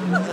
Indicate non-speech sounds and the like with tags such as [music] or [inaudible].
Oh, [laughs]